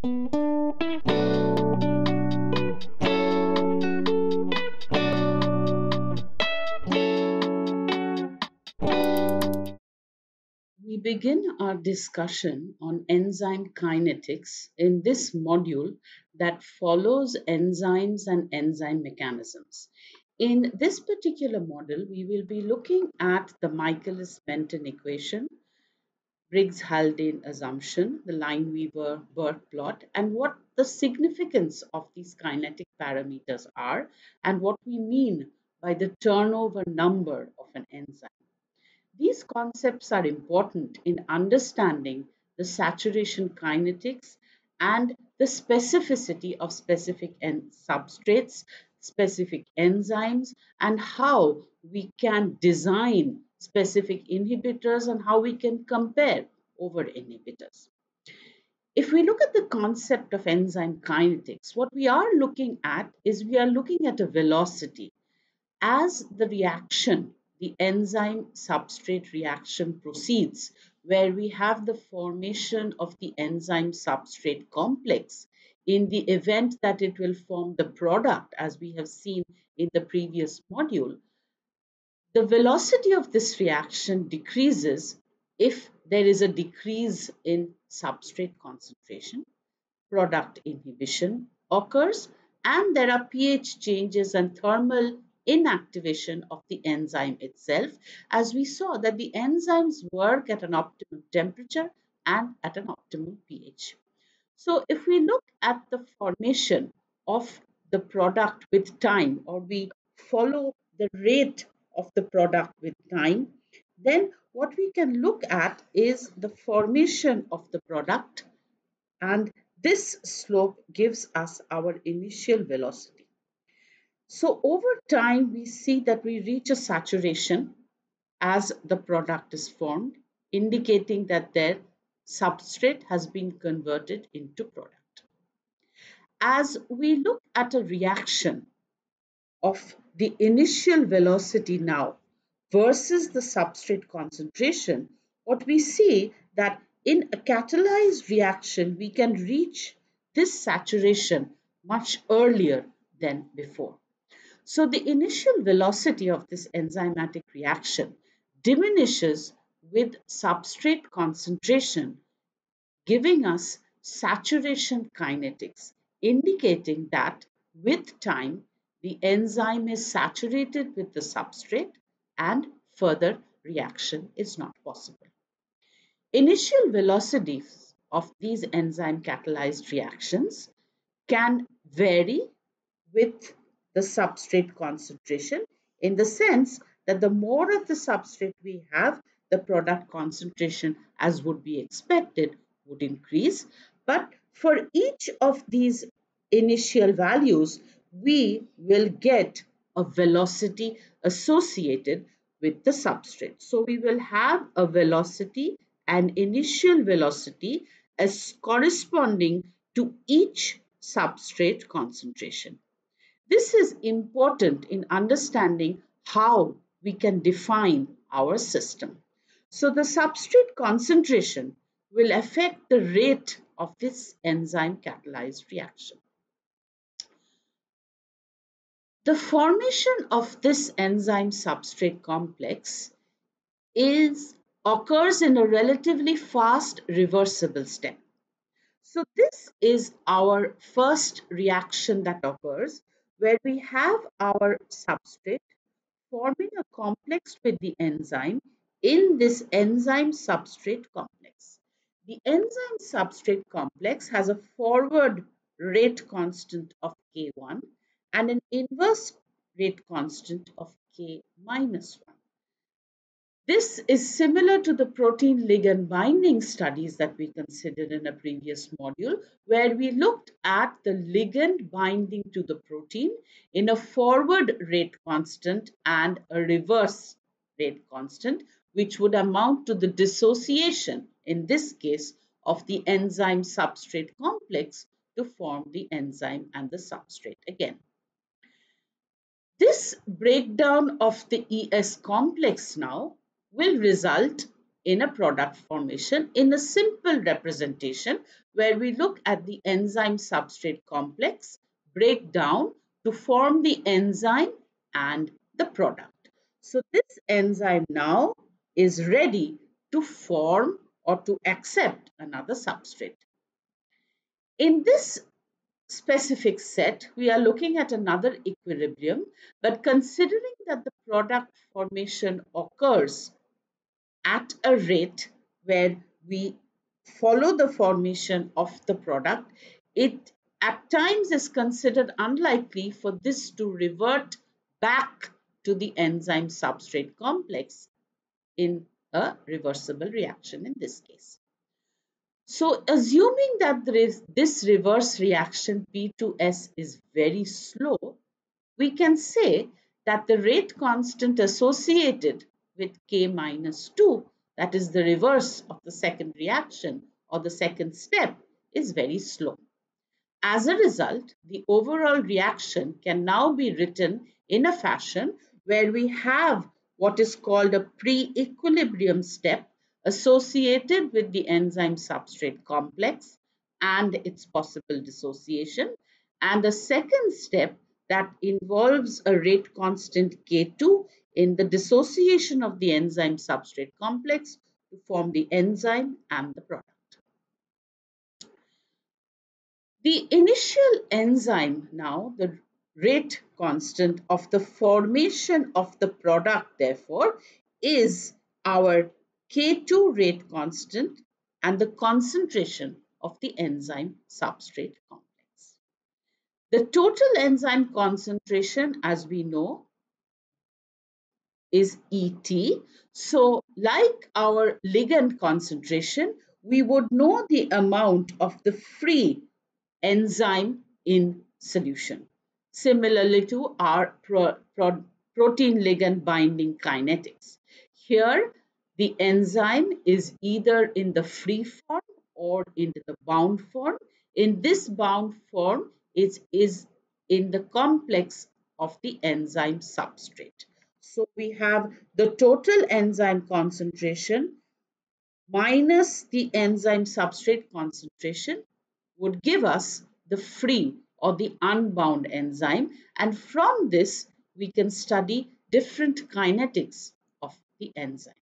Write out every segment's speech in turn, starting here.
We begin our discussion on enzyme kinetics in this module that follows enzymes and enzyme mechanisms. In this particular model, we will be looking at the Michaelis-Menten equation, Briggs-Haldane assumption, the Lineweaver-Burk plot, and what the significance of these kinetic parameters are, and what we mean by the turnover number of an enzyme. These concepts are important in understanding the saturation kinetics and the specificity of specific substrates, specific enzymes, and how we can design specific inhibitors and how we can compare over inhibitors. If we look at the concept of enzyme kinetics, what we are looking at is we are looking at a velocity. As the reaction the enzyme substrate reaction proceeds where we have the formation of the enzyme substrate complex in the event that it will form the product as we have seen in the previous module, the velocity of this reaction decreases if there is a decrease in substrate concentration, product inhibition occurs, and there are pH changes and thermal inactivation of the enzyme itself as we saw that the enzymes work at an optimum temperature and at an optimum pH. So if we look at the formation of the product with time or we follow the rate of the product with time, then what we can look at is the formation of the product and this slope gives us our initial velocity. So over time, we see that we reach a saturation as the product is formed, indicating that their substrate has been converted into product. As we look at a reaction of the initial velocity now versus the substrate concentration, what we see that in a catalyzed reaction, we can reach this saturation much earlier than before. So the initial velocity of this enzymatic reaction diminishes with substrate concentration, giving us saturation kinetics, indicating that with time, the enzyme is saturated with the substrate and further reaction is not possible. Initial velocities of these enzyme catalyzed reactions can vary with the substrate concentration in the sense that the more of the substrate we have, the product concentration as would be expected would increase. But for each of these initial values, we will get a velocity associated with the substrate. So we will have a velocity an initial velocity as corresponding to each substrate concentration. This is important in understanding how we can define our system. So the substrate concentration will affect the rate of this enzyme catalyzed reaction. The formation of this enzyme substrate complex is occurs in a relatively fast reversible step. So this is our first reaction that occurs where we have our substrate forming a complex with the enzyme in this enzyme substrate complex. The enzyme substrate complex has a forward rate constant of K1 and an inverse rate constant of K minus 1. This is similar to the protein ligand binding studies that we considered in a previous module, where we looked at the ligand binding to the protein in a forward rate constant and a reverse rate constant, which would amount to the dissociation, in this case, of the enzyme substrate complex to form the enzyme and the substrate again. This breakdown of the ES complex now will result in a product formation in a simple representation where we look at the enzyme substrate complex, break down to form the enzyme and the product. So this enzyme now is ready to form or to accept another substrate. In this specific set, we are looking at another equilibrium, but considering that the product formation occurs at a rate where we follow the formation of the product, it at times is considered unlikely for this to revert back to the enzyme substrate complex in a reversible reaction in this case. So assuming that this reverse reaction P2S is very slow, we can say that the rate constant associated with K minus 2, that is the reverse of the second reaction or the second step, is very slow. As a result, the overall reaction can now be written in a fashion where we have what is called a pre-equilibrium step associated with the enzyme substrate complex and its possible dissociation and a second step that involves a rate constant K2 in the dissociation of the enzyme substrate complex to form the enzyme and the product. The initial enzyme now, the rate constant of the formation of the product therefore is our K2 rate constant and the concentration of the enzyme substrate complex. The total enzyme concentration as we know is ET. So like our ligand concentration, we would know the amount of the free enzyme in solution. Similarly to our pro, pro, protein ligand binding kinetics. Here the enzyme is either in the free form or in the bound form. In this bound form, it is in the complex of the enzyme substrate. So we have the total enzyme concentration minus the enzyme substrate concentration would give us the free or the unbound enzyme and from this we can study different kinetics of the enzyme.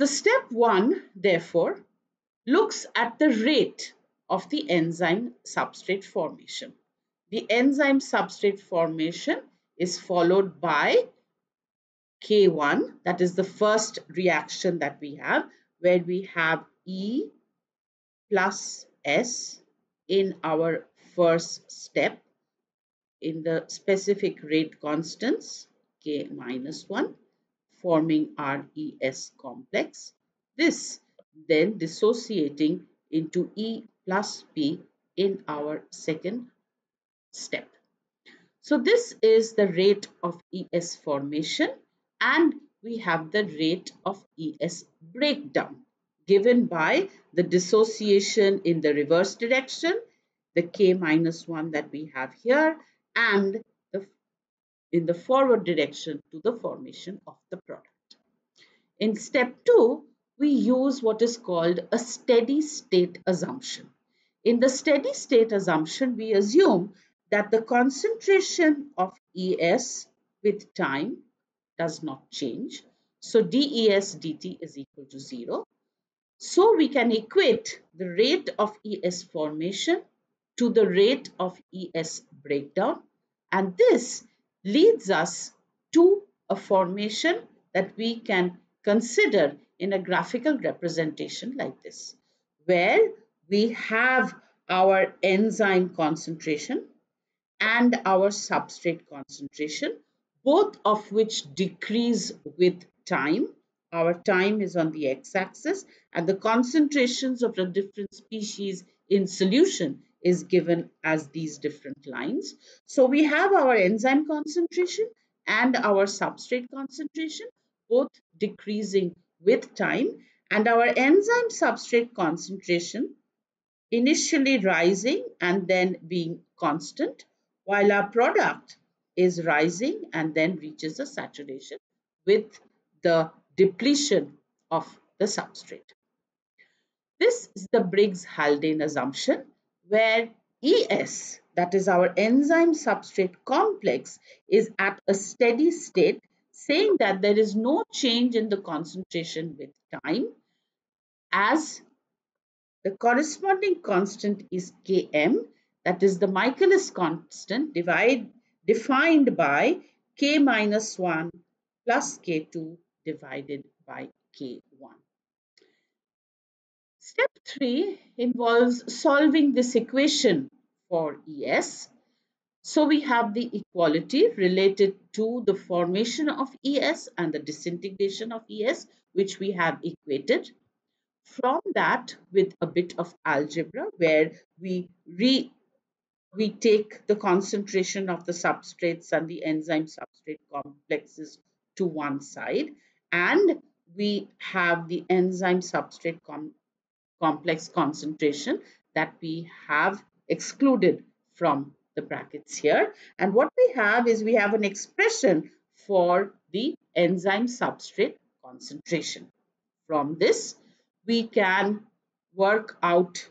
The step 1, therefore, looks at the rate of the enzyme substrate formation. The enzyme substrate formation is followed by K1, that is the first reaction that we have, where we have E plus S in our first step in the specific rate constants, K minus 1 forming RES complex. This then dissociating into E plus P in our second step. So this is the rate of ES formation and we have the rate of ES breakdown given by the dissociation in the reverse direction, the K minus 1 that we have here and in the forward direction to the formation of the product. In step 2, we use what is called a steady state assumption. In the steady state assumption, we assume that the concentration of ES with time does not change. So DES dt is equal to 0. So we can equate the rate of ES formation to the rate of ES breakdown and this leads us to a formation that we can consider in a graphical representation like this, where we have our enzyme concentration and our substrate concentration, both of which decrease with time. Our time is on the x-axis and the concentrations of the different species in solution is given as these different lines. So we have our enzyme concentration and our substrate concentration both decreasing with time and our enzyme substrate concentration initially rising and then being constant while our product is rising and then reaches a saturation with the depletion of the substrate. This is the Briggs-Haldane assumption where ES, that is our enzyme substrate complex, is at a steady state saying that there is no change in the concentration with time as the corresponding constant is Km that is the Michaelis constant divide, defined by K minus 1 plus K2 divided by K1. Step 3 involves solving this equation for ES. So we have the equality related to the formation of ES and the disintegration of ES, which we have equated. From that, with a bit of algebra where we re we take the concentration of the substrates and the enzyme substrate complexes to one side and we have the enzyme substrate com complex concentration that we have excluded from the brackets here. And what we have is we have an expression for the enzyme substrate concentration. From this, we can work out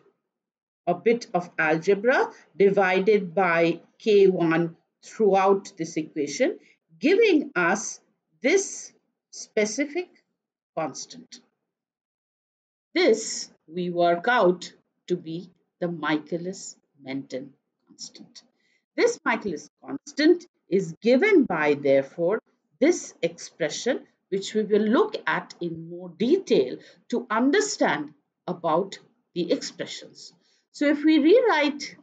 a bit of algebra divided by K1 throughout this equation, giving us this specific constant. This we work out to be the Michaelis-Menten constant. This Michaelis constant is given by, therefore, this expression which we will look at in more detail to understand about the expressions. So if we rewrite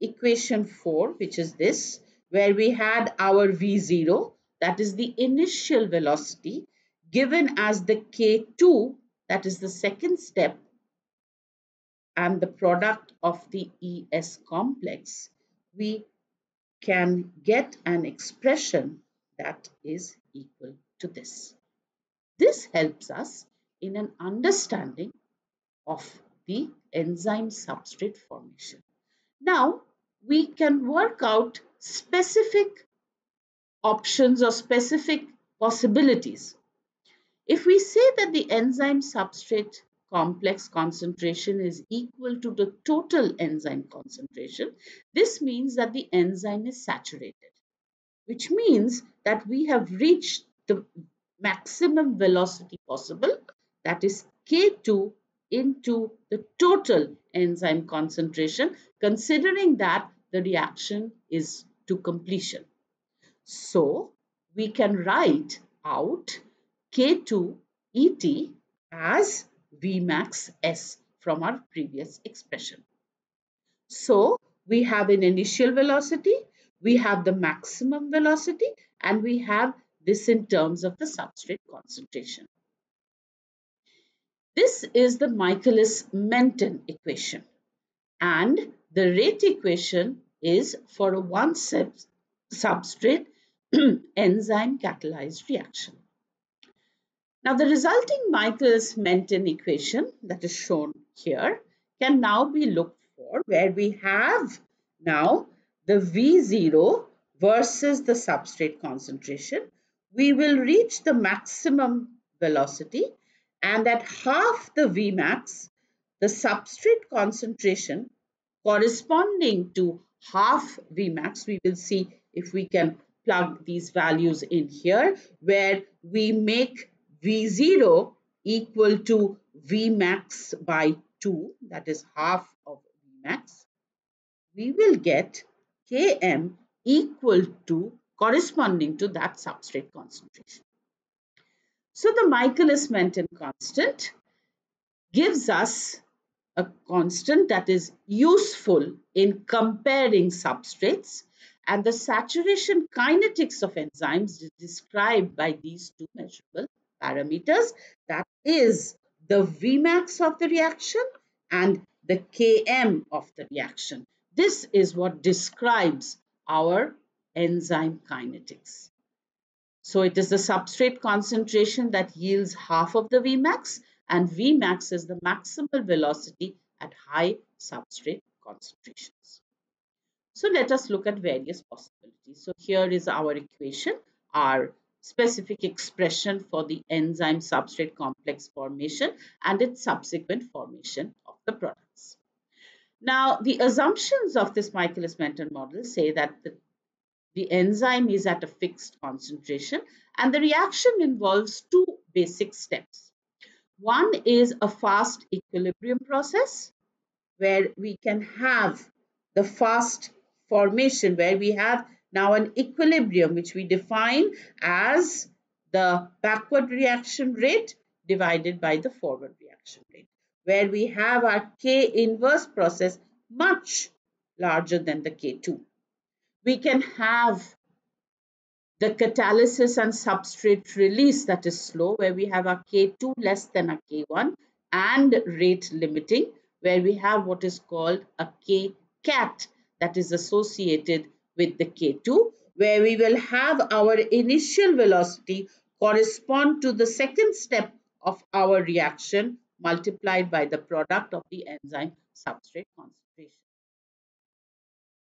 equation 4, which is this, where we had our V0, that is the initial velocity, given as the K2, that is the second step, and the product of the ES complex, we can get an expression that is equal to this. This helps us in an understanding of the enzyme substrate formation. Now, we can work out specific options or specific possibilities. If we say that the enzyme substrate complex concentration is equal to the total enzyme concentration, this means that the enzyme is saturated, which means that we have reached the maximum velocity possible, that is K2 into the total enzyme concentration, considering that the reaction is to completion. So, we can write out K2 ET as Vmax S from our previous expression. So, we have an initial velocity, we have the maximum velocity, and we have this in terms of the substrate concentration. This is the Michaelis-Menten equation and the rate equation is for a one substrate enzyme catalyzed reaction. Now the resulting Michaelis-Menten equation that is shown here can now be looked for where we have now the V0 versus the substrate concentration. We will reach the maximum velocity and at half the Vmax, the substrate concentration corresponding to half Vmax, we will see if we can plug these values in here, where we make V0 equal to Vmax by 2, that is half of Vmax, we will get Km equal to corresponding to that substrate concentration. So the Michaelis-Menten constant gives us a constant that is useful in comparing substrates and the saturation kinetics of enzymes is described by these two measurable parameters that is the Vmax of the reaction and the Km of the reaction. This is what describes our enzyme kinetics. So it is the substrate concentration that yields half of the Vmax and Vmax is the maximal velocity at high substrate concentrations. So let us look at various possibilities. So here is our equation. Our specific expression for the enzyme substrate complex formation and its subsequent formation of the products. Now, the assumptions of this Michaelis-Menten model say that the, the enzyme is at a fixed concentration and the reaction involves two basic steps. One is a fast equilibrium process where we can have the fast formation where we have now an equilibrium which we define as the backward reaction rate divided by the forward reaction rate where we have our K inverse process much larger than the K2. We can have the catalysis and substrate release that is slow where we have a K2 less than a K1 and rate limiting where we have what is called a K-cat that is associated with the K2 where we will have our initial velocity correspond to the second step of our reaction multiplied by the product of the enzyme substrate concentration.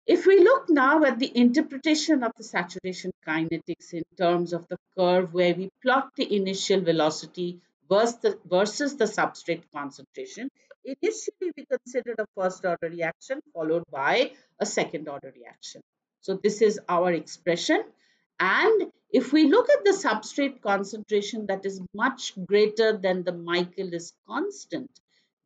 If we look now at the interpretation of the saturation kinetics in terms of the curve where we plot the initial velocity versus the, versus the substrate concentration, initially we considered a first order reaction followed by a second order reaction. So this is our expression. And if we look at the substrate concentration that is much greater than the Michaelis constant,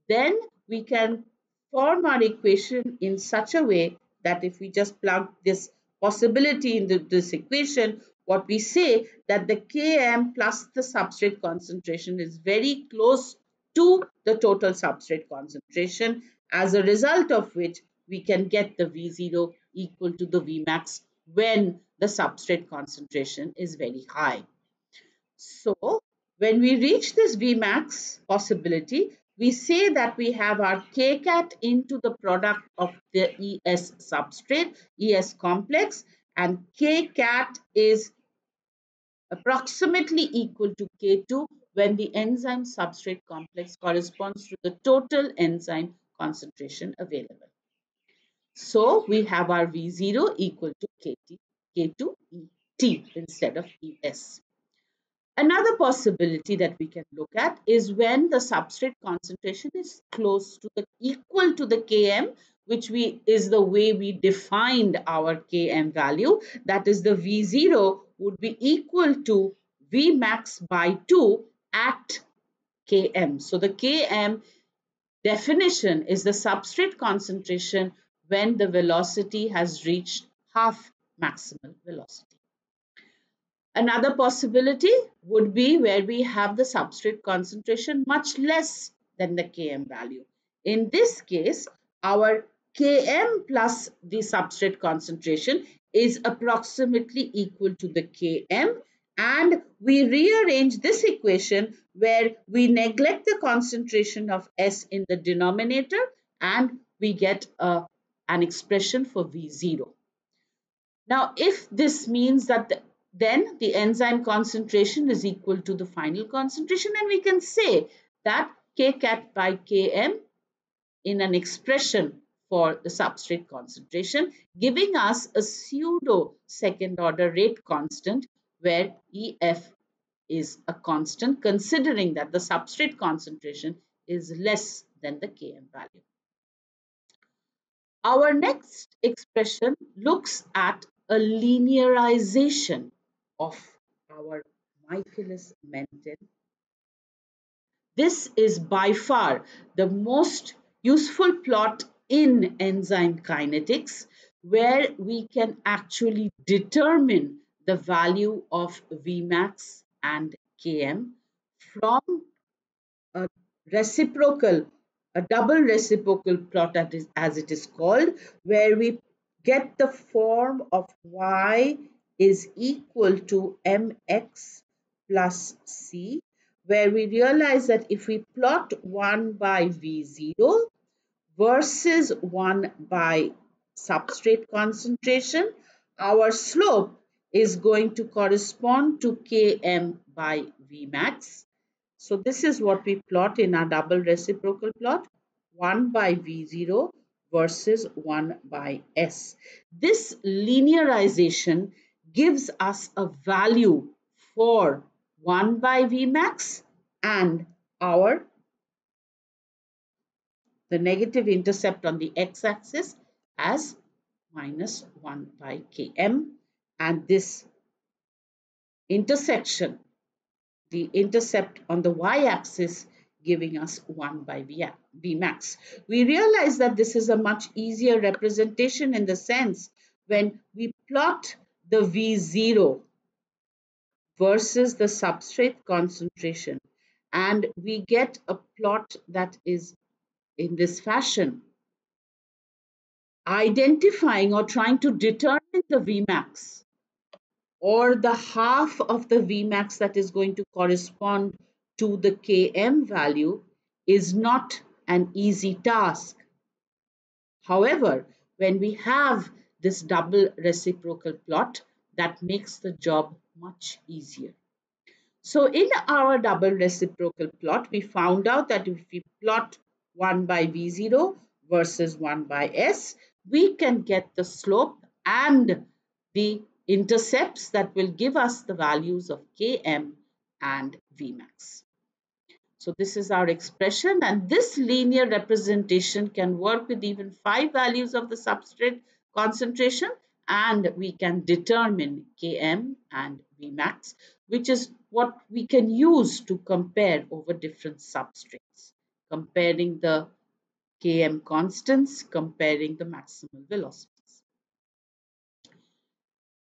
then we can form our equation in such a way that if we just plug this possibility into this equation, what we say that the Km plus the substrate concentration is very close to the total substrate concentration as a result of which we can get the V0 equal to the Vmax when the substrate concentration is very high. So when we reach this Vmax possibility, we say that we have our kcat into the product of the ES substrate, ES complex, and kcat is approximately equal to K2 when the enzyme substrate complex corresponds to the total enzyme concentration available. So we have our V0 equal to KT, K2 T instead of ES. Another possibility that we can look at is when the substrate concentration is close to the equal to the Km which we is the way we defined our Km value that is the V0 would be equal to Vmax by 2 at Km. So the Km definition is the substrate concentration when the velocity has reached half maximal velocity. Another possibility would be where we have the substrate concentration much less than the Km value. In this case, our Km plus the substrate concentration is approximately equal to the Km and we rearrange this equation where we neglect the concentration of S in the denominator and we get a, an expression for V0. Now, if this means that the then the enzyme concentration is equal to the final concentration and we can say that kcat by km in an expression for the substrate concentration giving us a pseudo second order rate constant where EF is a constant considering that the substrate concentration is less than the Km value. Our next expression looks at a linearization of our Michaelis-Menten. This is by far the most useful plot in enzyme kinetics where we can actually determine the value of Vmax and Km from a reciprocal, a double reciprocal plot as it is called, where we get the form of y is equal to mx plus c where we realize that if we plot 1 by V0 versus 1 by substrate concentration, our slope is going to correspond to Km by Vmax. So this is what we plot in our double reciprocal plot, 1 by V0 versus 1 by S. This linearization gives us a value for 1 by Vmax and our the negative intercept on the x-axis as minus 1 by km and this intersection the intercept on the y-axis giving us 1 by V max. We realize that this is a much easier representation in the sense when we plot the V0 versus the substrate concentration and we get a plot that is in this fashion identifying or trying to determine the Vmax or the half of the Vmax that is going to correspond to the Km value is not an easy task. However, when we have this double reciprocal plot, that makes the job much easier. So in our double reciprocal plot, we found out that if we plot 1 by V0 versus 1 by S, we can get the slope and the intercepts that will give us the values of Km and Vmax. So this is our expression and this linear representation can work with even five values of the substrate concentration and we can determine Km and Vmax which is what we can use to compare over different substrates comparing the Km constants comparing the maximal velocity.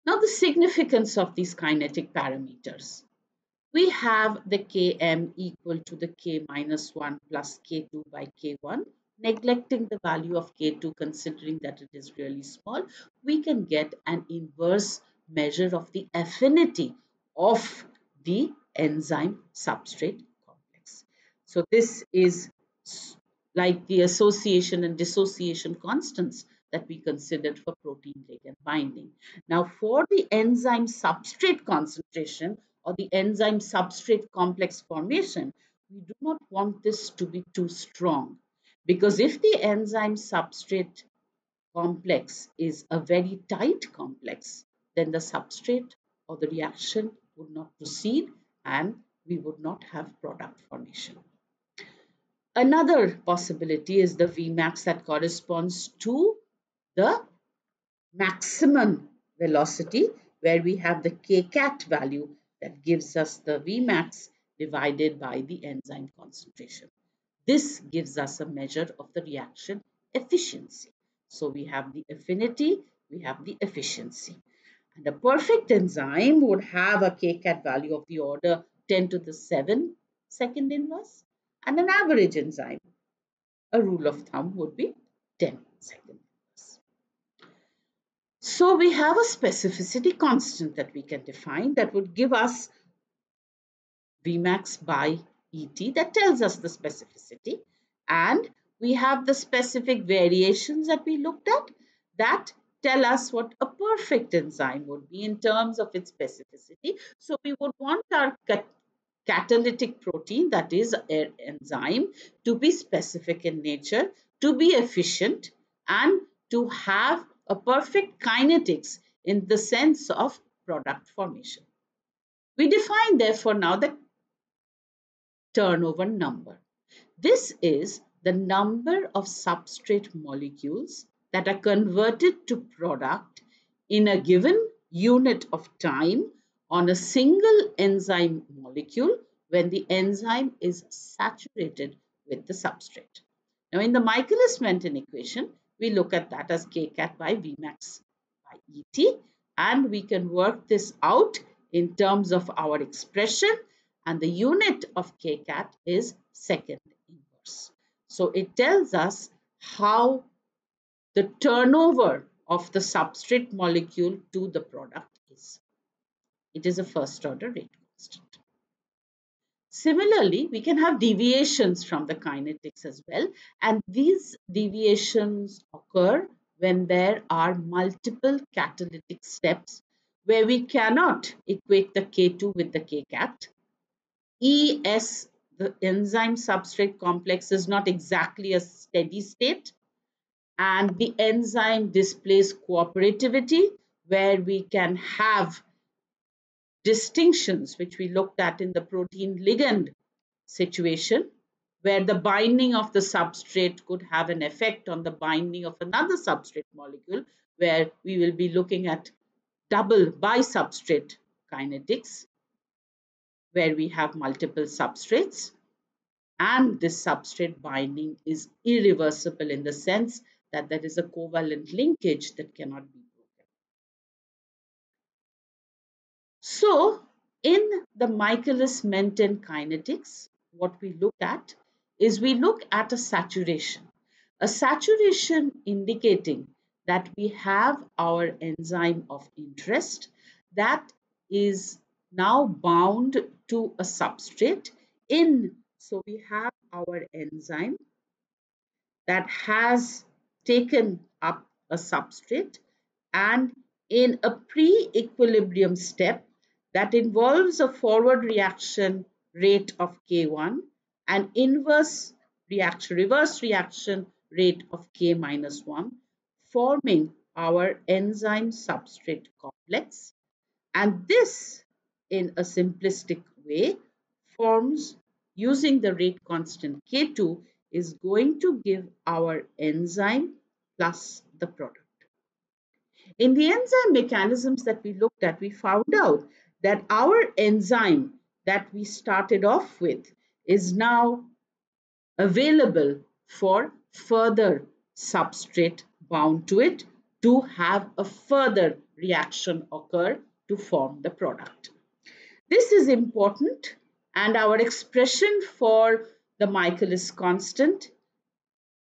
Now the significance of these kinetic parameters. We have the Km equal to the K minus 1 plus K2 by K1. Neglecting the value of K2 considering that it is really small, we can get an inverse measure of the affinity of the enzyme substrate complex. So this is like the association and dissociation constants that we considered for protein ligand binding. Now for the enzyme substrate concentration or the enzyme substrate complex formation, we do not want this to be too strong because if the enzyme substrate complex is a very tight complex, then the substrate or the reaction would not proceed and we would not have product formation. Another possibility is the Vmax that corresponds to the maximum velocity where we have the kcat value that gives us the Vmax divided by the enzyme concentration. This gives us a measure of the reaction efficiency. So we have the affinity, we have the efficiency. And a perfect enzyme would have a kcat value of the order 10 to the 7 second inverse and an average enzyme, a rule of thumb would be 10 second so we have a specificity constant that we can define that would give us Vmax by ET that tells us the specificity and we have the specific variations that we looked at that tell us what a perfect enzyme would be in terms of its specificity. So we would want our cat catalytic protein that is an enzyme to be specific in nature, to be efficient and to have a perfect kinetics in the sense of product formation. We define therefore now the turnover number. This is the number of substrate molecules that are converted to product in a given unit of time on a single enzyme molecule when the enzyme is saturated with the substrate. Now in the Michaelis-Menten equation, we look at that as kcat by Vmax by Et and we can work this out in terms of our expression and the unit of kcat is second inverse. So it tells us how the turnover of the substrate molecule to the product is. It is a first order rate constant. Similarly, we can have deviations from the kinetics as well. And these deviations occur when there are multiple catalytic steps where we cannot equate the K2 with the Kcat. ES, the enzyme substrate complex is not exactly a steady state and the enzyme displays cooperativity where we can have distinctions which we looked at in the protein ligand situation where the binding of the substrate could have an effect on the binding of another substrate molecule where we will be looking at double bisubstrate kinetics where we have multiple substrates and this substrate binding is irreversible in the sense that there is a covalent linkage that cannot be So in the Michaelis-Menten kinetics, what we look at is we look at a saturation. A saturation indicating that we have our enzyme of interest that is now bound to a substrate in so we have our enzyme that has taken up a substrate and in a pre-equilibrium step that involves a forward reaction rate of K1 and inverse reaction, reverse reaction rate of K minus 1, forming our enzyme substrate complex. And this, in a simplistic way, forms using the rate constant K2 is going to give our enzyme plus the product. In the enzyme mechanisms that we looked at, we found out that our enzyme that we started off with is now available for further substrate bound to it to have a further reaction occur to form the product. This is important and our expression for the Michaelis constant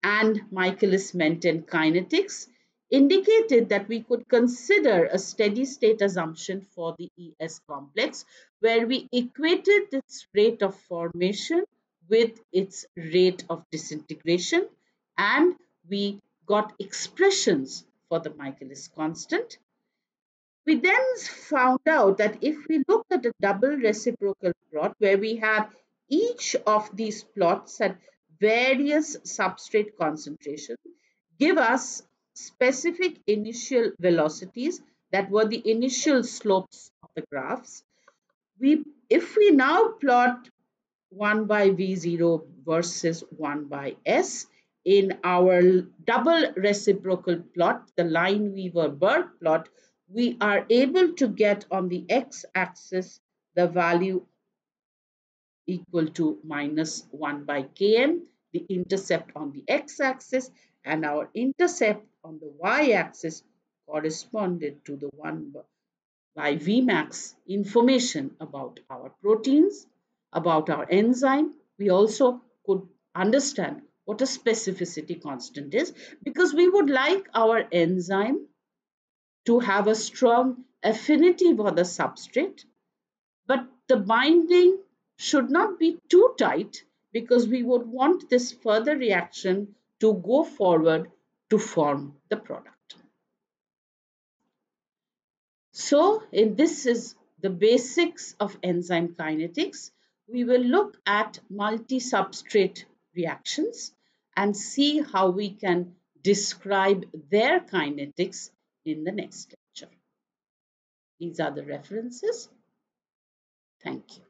and Michaelis-Menten kinetics indicated that we could consider a steady state assumption for the ES complex where we equated its rate of formation with its rate of disintegration and we got expressions for the Michaelis constant. We then found out that if we look at a double reciprocal plot where we have each of these plots at various substrate concentration give us specific initial velocities that were the initial slopes of the graphs. We, if we now plot 1 by V0 versus 1 by S in our double reciprocal plot, the line Lineweaver-Burk plot, we are able to get on the x-axis the value equal to minus 1 by km, the intercept on the x-axis and our intercept on the y-axis corresponded to the 1 by Vmax information about our proteins, about our enzyme. We also could understand what a specificity constant is because we would like our enzyme to have a strong affinity for the substrate, but the binding should not be too tight because we would want this further reaction to go forward to form the product. So, in this is the basics of enzyme kinetics. We will look at multi-substrate reactions and see how we can describe their kinetics in the next lecture. These are the references. Thank you.